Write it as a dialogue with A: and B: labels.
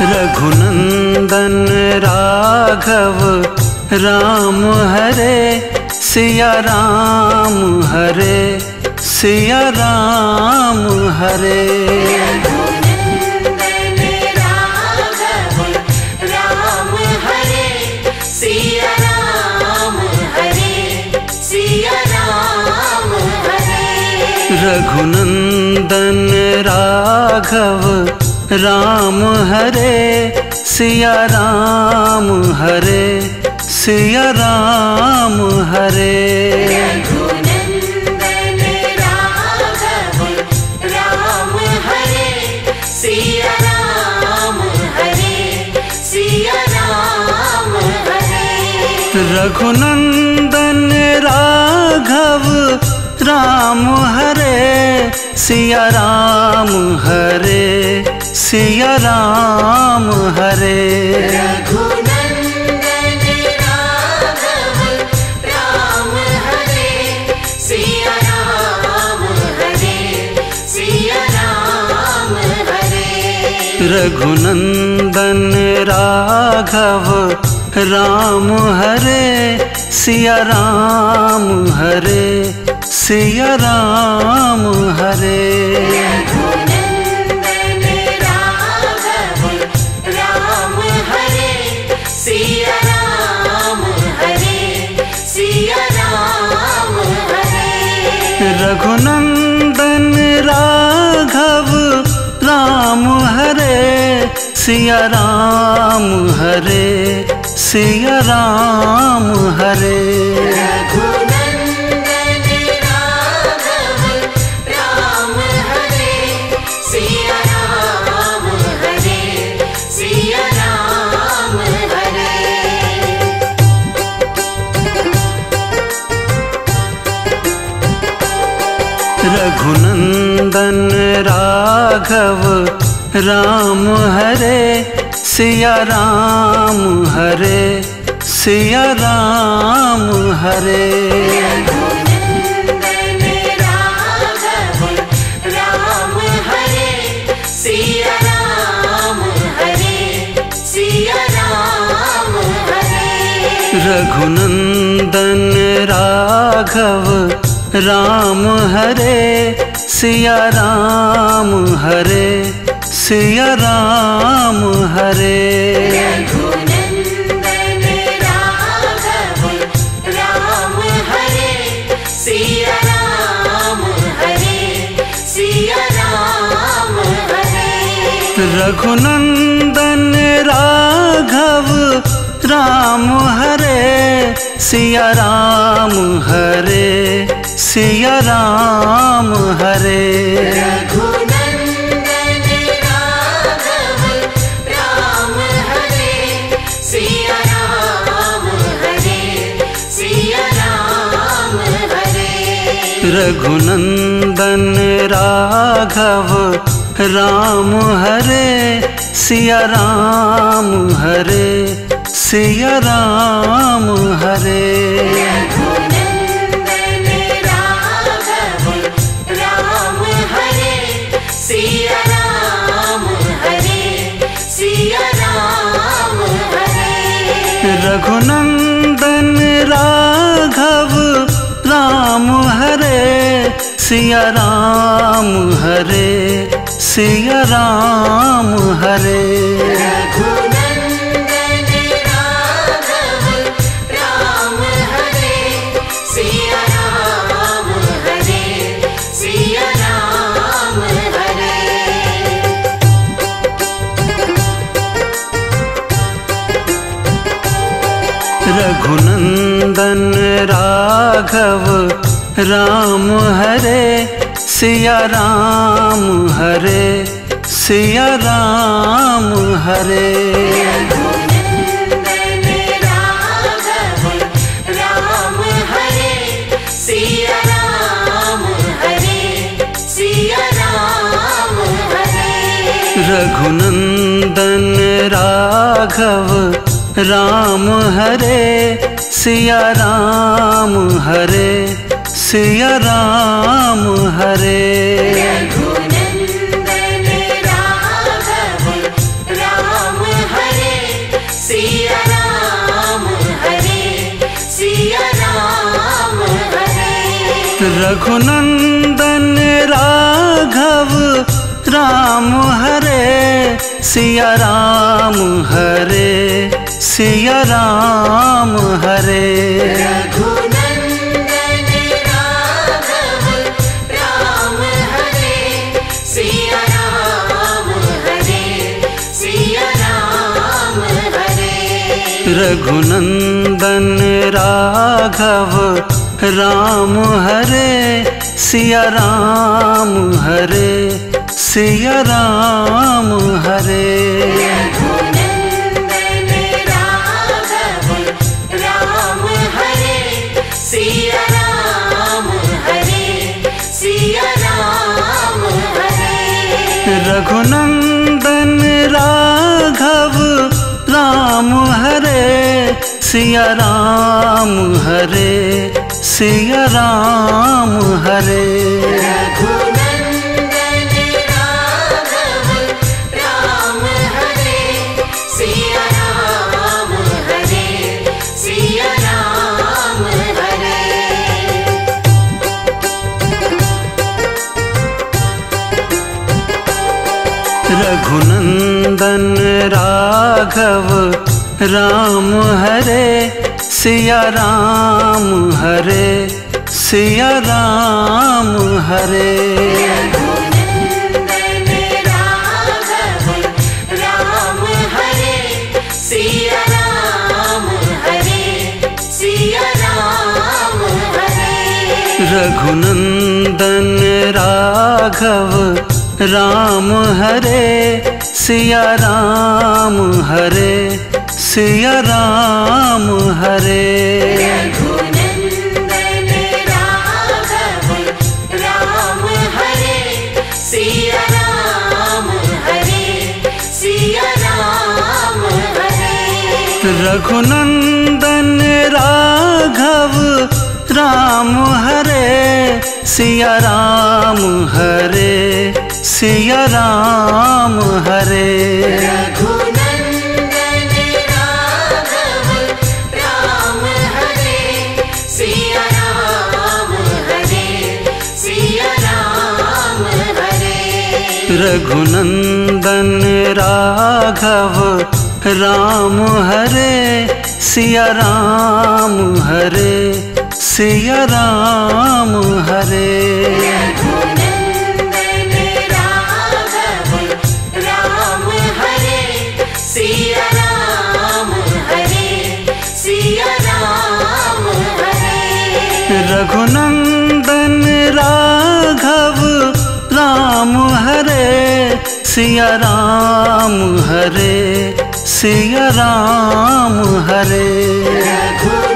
A: Raghunandan Raghav Ram Hare Siya Ram Hare Siya Ram Hare.
B: Raghunandan Raghav Ram Hare Siya Ram Hare Siya Ram Hare.
A: Raghunandan Raghav Ram Hare Siya Ram Hare Siya Ram Hare.
B: Raghunandan Raghav Ram Hare. Siya Ram Hare Siya Ram Hare.
A: Raghunandan Raghav Ram Hare Siya Ram Hare Siya Ram Hare.
B: Raghunandan Raghav Ram Hare Siya Ram Hare Siya Ram Hare.
A: Raghunandan Raghav Ram Hare Siya Ram Hare Siya Ram Hare.
B: Raghunandan Raghav Ram Hare Siya Ram Hare Siya Ram Hare.
A: Raghunandan Raghav Ram Hare Siya Ram Hare Siya Ram Hare.
B: Raghunandan Raghav Ram Hare. Siya Ram Hare Siya Ram Hare.
A: Siya Ram Hare Siya Ram Hare.
B: Raghunandan Raghav Ram Hare, Siya Ram Hare, Siya Ram Hare.
A: Raghunandan Raghav, Ram Hare, Siya Ram Hare. Siya Ram Hare
B: Raghunandan Raghav Ram Hare. Siya Ram Hare Siya Ram Hare.
A: Raghu
B: Raghunandan Raghav Ram Hare Siya Ram Hare Siya Ram Hare.
A: Raghunandan Siya Ram Hare Siya Ram Hare.
B: Raghunandan Raghav Ram Hare, Siya Ram Hare, Siya Ram Hare.
A: Raghunandan Raghav, Ram Hare, Siya Ram Hare. Siya Ram Hare.
B: Raghunandan Raghav Ram Hare. Siya Ram Hare Siya Ram Hare.
A: Raghunandan Raghav Ram Hare. Siya Ram Hare Siya Ram Hare.
B: Raghunandan Raghav Ram Hare Siya Ram Hare Siya Ram Hare.
A: Raghunandan Siya Ram Hare Siya Ram Hare.